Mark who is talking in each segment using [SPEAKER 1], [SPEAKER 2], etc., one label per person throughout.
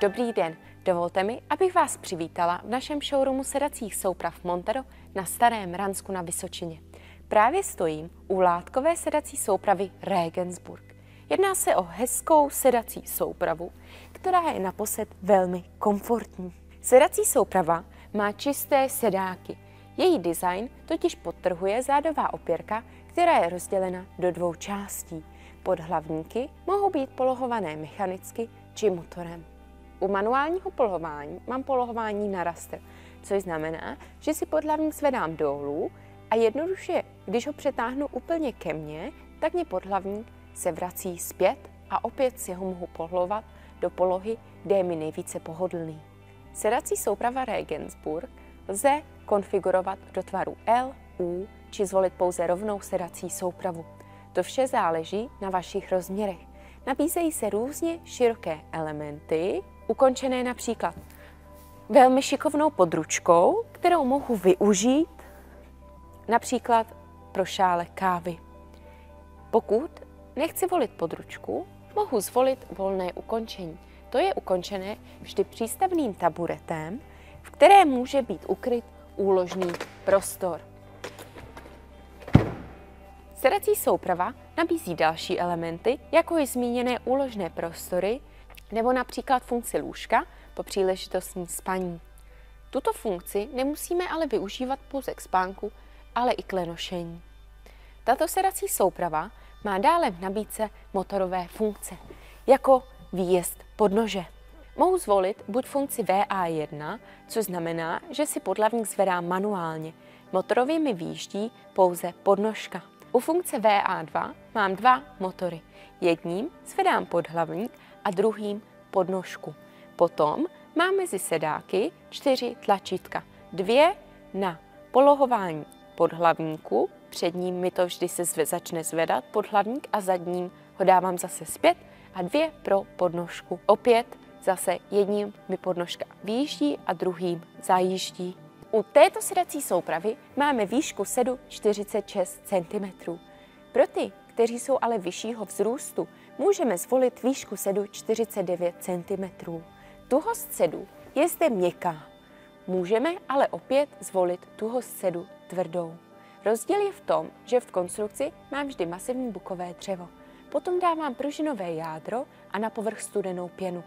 [SPEAKER 1] Dobrý den, dovolte mi, abych vás přivítala v našem showroomu sedacích souprav Montero na Starém Ransku na Vysočině. Právě stojím u látkové sedací soupravy Regensburg. Jedná se o hezkou sedací soupravu, která je naposled velmi komfortní. Sedací souprava má čisté sedáky. Její design totiž podtrhuje zádová opěrka, která je rozdělena do dvou částí. Podhlavníky mohou být polohované mechanicky či motorem. U manuálního polohování mám polohování na raster, což znamená, že si podhlavník zvedám dolů a jednoduše, když ho přetáhnu úplně ke mně, tak mě podhlavník se vrací zpět a opět si ho mohu pohlovat do polohy, kde je mi nejvíce pohodlný. Sedací souprava Regensburg lze konfigurovat do tvaru L, U či zvolit pouze rovnou sedací soupravu. To vše záleží na vašich rozměrech. Nabízejí se různě široké elementy, ukončené například velmi šikovnou područkou, kterou mohu využít například pro šálek kávy. Pokud nechci volit područku, mohu zvolit volné ukončení. To je ukončené vždy přístavným taburetem, v kterém může být ukryt úložný prostor. Sedací souprava nabízí další elementy, jako je zmíněné úložné prostory nebo například funkci lůžka po příležitostní spaní. Tuto funkci nemusíme ale využívat pouze k spánku, ale i k lenošení. Tato sedací souprava má dále v nabídce motorové funkce, jako výjezd podnože. Mohu zvolit buď funkci VA1, což znamená, že si podlavník zvedá manuálně. Motorově mi výjíždí pouze podnožka. U funkce VA2 mám dva motory. Jedním zvedám podhlavník a druhým podnožku. Potom mám mezi sedáky čtyři tlačítka. Dvě na polohování podhlavníku, předním mi to vždy se zve, začne zvedat podhlavník a zadním ho dávám zase zpět a dvě pro podnožku. Opět zase jedním mi podnožka výjíždí a druhým zajíždí. U této sedací soupravy máme výšku sedu 46 cm. Pro ty, kteří jsou ale vyššího vzrůstu, můžeme zvolit výšku sedu 49 cm. Tuhost sedu je zde měkká. Můžeme ale opět zvolit tuhost sedu tvrdou. Rozdíl je v tom, že v konstrukci mám vždy masivní bukové dřevo. Potom dávám pružinové jádro a na povrch studenou pěnu.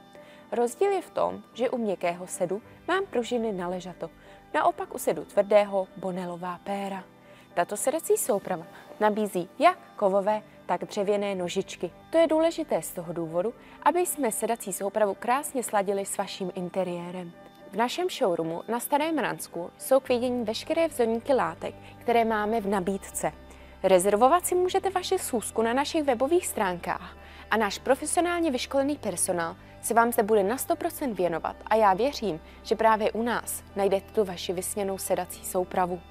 [SPEAKER 1] Rozdíl je v tom, že u měkkého sedu mám pružiny na ležato, naopak u sedu tvrdého bonelová péra. Tato sedací souprava nabízí jak kovové, tak dřevěné nožičky. To je důležité z toho důvodu, aby jsme sedací soupravu krásně sladili s vaším interiérem. V našem showroomu na Starém Ransku jsou k vidění veškeré vzorníky látek, které máme v nabídce. Rezervovat si můžete vaši schůzku na našich webových stránkách a náš profesionálně vyškolený personál se vám zde bude na 100% věnovat a já věřím, že právě u nás najdete tu vaši vysněnou sedací soupravu.